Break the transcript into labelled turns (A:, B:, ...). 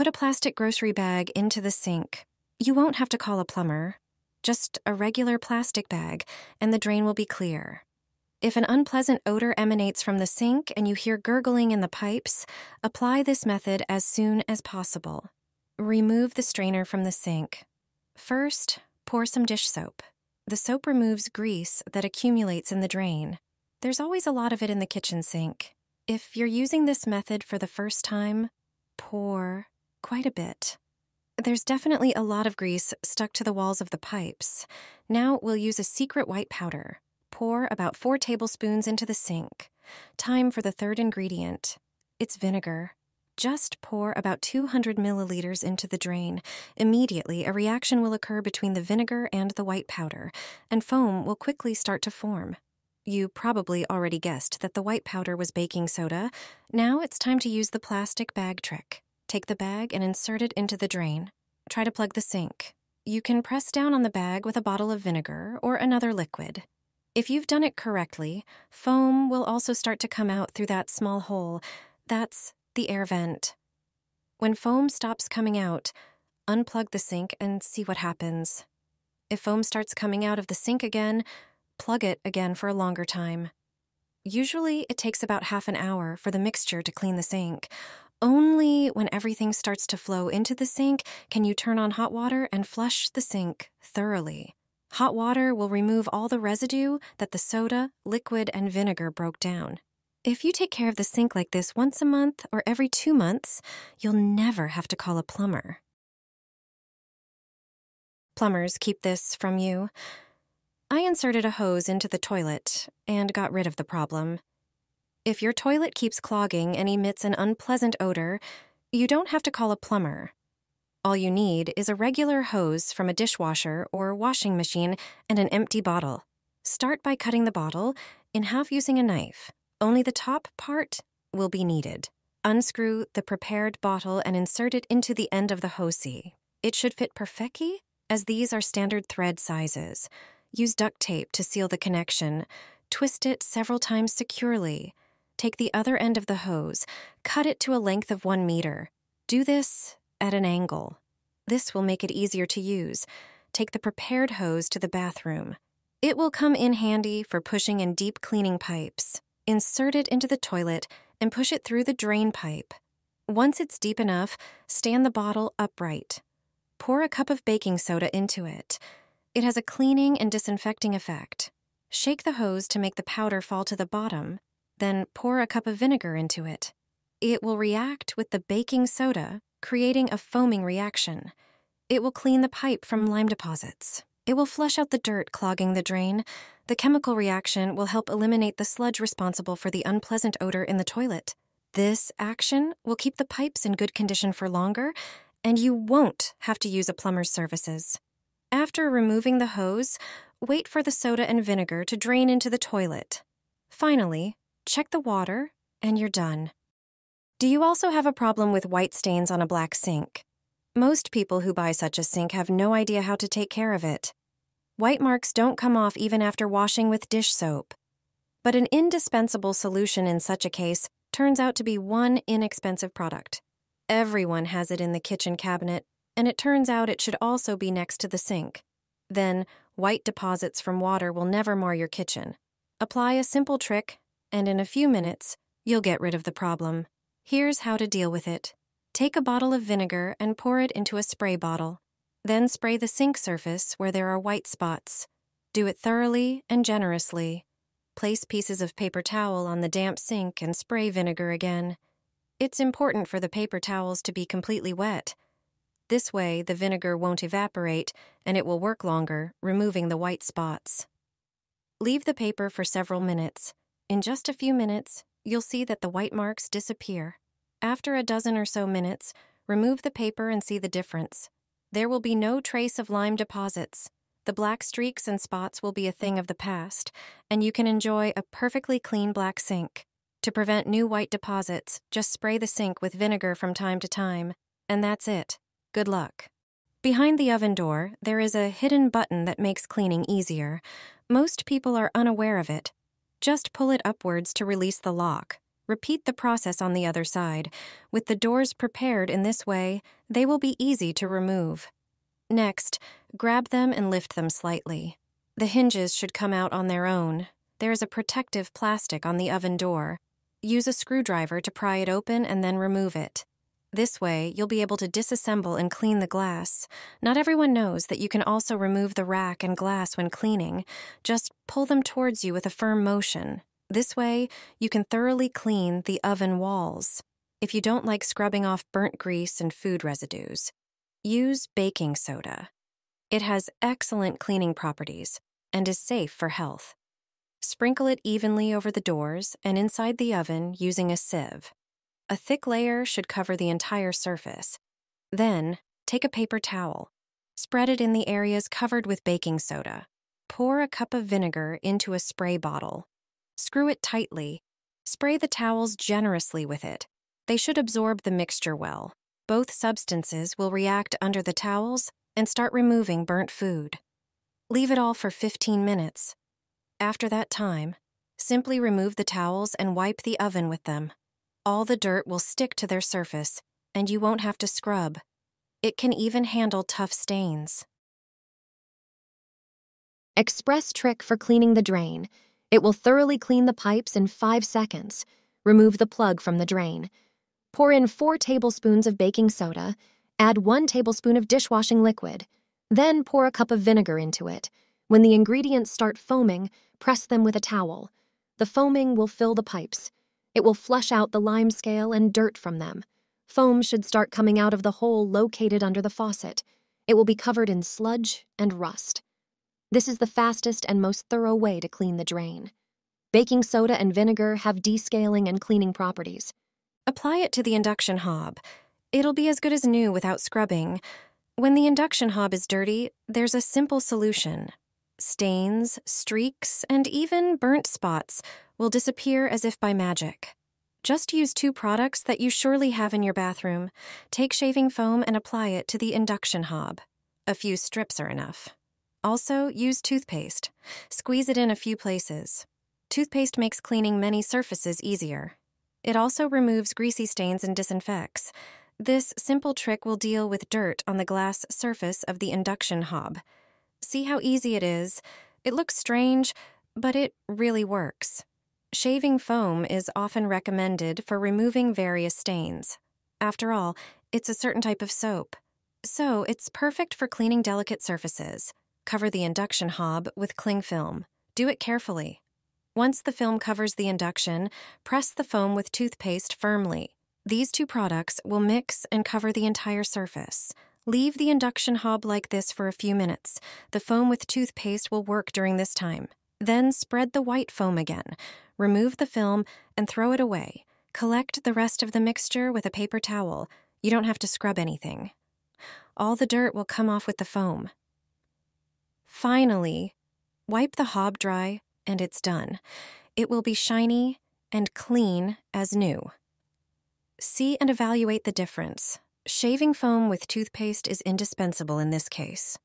A: Put a plastic grocery bag into the sink. You won't have to call a plumber. Just a regular plastic bag, and the drain will be clear. If an unpleasant odor emanates from the sink and you hear gurgling in the pipes, apply this method as soon as possible. Remove the strainer from the sink. First, pour some dish soap. The soap removes grease that accumulates in the drain. There's always a lot of it in the kitchen sink. If you're using this method for the first time, pour quite a bit. There's definitely a lot of grease stuck to the walls of the pipes. Now we'll use a secret white powder. Pour about four tablespoons into the sink. Time for the third ingredient. It's vinegar. Just pour about 200 milliliters into the drain. Immediately, a reaction will occur between the vinegar and the white powder, and foam will quickly start to form. You probably already guessed that the white powder was baking soda. Now it's time to use the plastic bag trick. Take the bag and insert it into the drain. Try to plug the sink. You can press down on the bag with a bottle of vinegar or another liquid. If you've done it correctly, foam will also start to come out through that small hole. That's the air vent. When foam stops coming out, unplug the sink and see what happens. If foam starts coming out of the sink again, plug it again for a longer time. Usually, it takes about half an hour for the mixture to clean the sink. Only when everything starts to flow into the sink can you turn on hot water and flush the sink thoroughly. Hot water will remove all the residue that the soda, liquid, and vinegar broke down. If you take care of the sink like this once a month or every two months, you'll never have to call a plumber. Plumbers keep this from you. I inserted a hose into the toilet and got rid of the problem. If your toilet keeps clogging and emits an unpleasant odor, you don't have to call a plumber. All you need is a regular hose from a dishwasher or washing machine and an empty bottle. Start by cutting the bottle in half using a knife. Only the top part will be needed. Unscrew the prepared bottle and insert it into the end of the hosey. It should fit perfectly, as these are standard thread sizes. Use duct tape to seal the connection. Twist it several times securely. Take the other end of the hose, cut it to a length of one meter. Do this at an angle. This will make it easier to use. Take the prepared hose to the bathroom. It will come in handy for pushing in deep cleaning pipes. Insert it into the toilet and push it through the drain pipe. Once it's deep enough, stand the bottle upright. Pour a cup of baking soda into it. It has a cleaning and disinfecting effect. Shake the hose to make the powder fall to the bottom, then pour a cup of vinegar into it. It will react with the baking soda, creating a foaming reaction. It will clean the pipe from lime deposits. It will flush out the dirt clogging the drain. The chemical reaction will help eliminate the sludge responsible for the unpleasant odor in the toilet. This action will keep the pipes in good condition for longer, and you won't have to use a plumber's services. After removing the hose, wait for the soda and vinegar to drain into the toilet. Finally, check the water, and you're done. Do you also have a problem with white stains on a black sink? Most people who buy such a sink have no idea how to take care of it. White marks don't come off even after washing with dish soap. But an indispensable solution in such a case turns out to be one inexpensive product. Everyone has it in the kitchen cabinet, and it turns out it should also be next to the sink. Then, white deposits from water will never mar your kitchen. Apply a simple trick, and in a few minutes, you'll get rid of the problem. Here's how to deal with it. Take a bottle of vinegar and pour it into a spray bottle. Then spray the sink surface where there are white spots. Do it thoroughly and generously. Place pieces of paper towel on the damp sink and spray vinegar again. It's important for the paper towels to be completely wet. This way, the vinegar won't evaporate and it will work longer, removing the white spots. Leave the paper for several minutes. In just a few minutes, you'll see that the white marks disappear. After a dozen or so minutes, remove the paper and see the difference. There will be no trace of lime deposits. The black streaks and spots will be a thing of the past, and you can enjoy a perfectly clean black sink. To prevent new white deposits, just spray the sink with vinegar from time to time, and that's it. Good luck. Behind the oven door, there is a hidden button that makes cleaning easier. Most people are unaware of it. Just pull it upwards to release the lock. Repeat the process on the other side. With the doors prepared in this way, they will be easy to remove. Next, grab them and lift them slightly. The hinges should come out on their own. There is a protective plastic on the oven door. Use a screwdriver to pry it open and then remove it. This way, you'll be able to disassemble and clean the glass. Not everyone knows that you can also remove the rack and glass when cleaning. Just pull them towards you with a firm motion. This way, you can thoroughly clean the oven walls. If you don't like scrubbing off burnt grease and food residues, use baking soda. It has excellent cleaning properties and is safe for health. Sprinkle it evenly over the doors and inside the oven using a sieve. A thick layer should cover the entire surface. Then, take a paper towel. Spread it in the areas covered with baking soda. Pour a cup of vinegar into a spray bottle. Screw it tightly. Spray the towels generously with it. They should absorb the mixture well. Both substances will react under the towels and start removing burnt food. Leave it all for 15 minutes. After that time, simply remove the towels and wipe the oven with them. All the dirt will stick to their surface, and you won't have to scrub. It can even handle tough stains.
B: Express trick for cleaning the drain. It will thoroughly clean the pipes in 5 seconds. Remove the plug from the drain. Pour in 4 tablespoons of baking soda. Add 1 tablespoon of dishwashing liquid. Then pour a cup of vinegar into it. When the ingredients start foaming, press them with a towel. The foaming will fill the pipes. It will flush out the lime scale and dirt from them. Foam should start coming out of the hole located under the faucet. It will be covered in sludge and rust. This is the fastest and most thorough way to clean the drain. Baking soda and vinegar have descaling and cleaning properties.
A: Apply it to the induction hob. It'll be as good as new without scrubbing. When the induction hob is dirty, there's a simple solution. Stains, streaks, and even burnt spots will disappear as if by magic. Just use two products that you surely have in your bathroom. Take shaving foam and apply it to the induction hob. A few strips are enough. Also, use toothpaste. Squeeze it in a few places. Toothpaste makes cleaning many surfaces easier. It also removes greasy stains and disinfects. This simple trick will deal with dirt on the glass surface of the induction hob. See how easy it is? It looks strange, but it really works. Shaving foam is often recommended for removing various stains. After all, it's a certain type of soap. So, it's perfect for cleaning delicate surfaces. Cover the induction hob with cling film. Do it carefully. Once the film covers the induction, press the foam with toothpaste firmly. These two products will mix and cover the entire surface. Leave the induction hob like this for a few minutes. The foam with toothpaste will work during this time. Then spread the white foam again. Remove the film and throw it away. Collect the rest of the mixture with a paper towel. You don't have to scrub anything. All the dirt will come off with the foam. Finally, wipe the hob dry and it's done. It will be shiny and clean as new. See and evaluate the difference. Shaving foam with toothpaste is indispensable in this case.